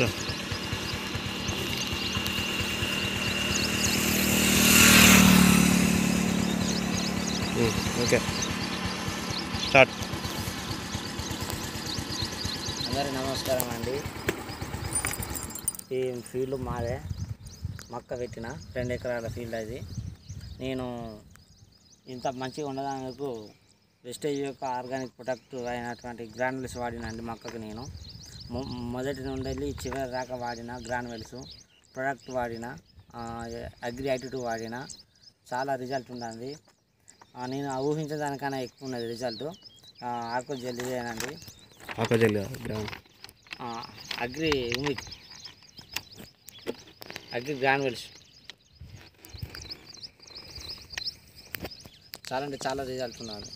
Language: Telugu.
రా. ఓకే స్టార్ట్ అందరి నమస్కారం అండి. ఈ ఫీల్డ్ మాదే మక్క పెట్టిన రెండు ఎకరాల ఫీల్డ్ అది. నేను ఇంత మంచిగా ఉండడానికి వెస్టేజ్ యొక్క ఆర్గానిక్ ప్రొడక్ట్ అయినటువంటి గ్రాన్యుల్స్ వాడినండి మక్కకు నేను. మొదటి నుండి చివరి దాకా వాడిన గ్రాన్యుల్స్ ప్రొడక్ట్ వాడిన అగ్రి యాటిట్యూడ్ వాడిన చాలా రిజల్ట్ ఉంటుంది ఆ, నేను ఊహించిన దానికన్నా ఎక్కువ ఉన్నది రిజల్ట్. ఆకు జల్లిదేనండి ఆకజల్లి గ్రామం ఆ, అగ్రి ఉమిక్ అగ్రి గ్రాన్యుల్స్ చాలా అంటే చాలా రిజల్ట్ ఉన్నది.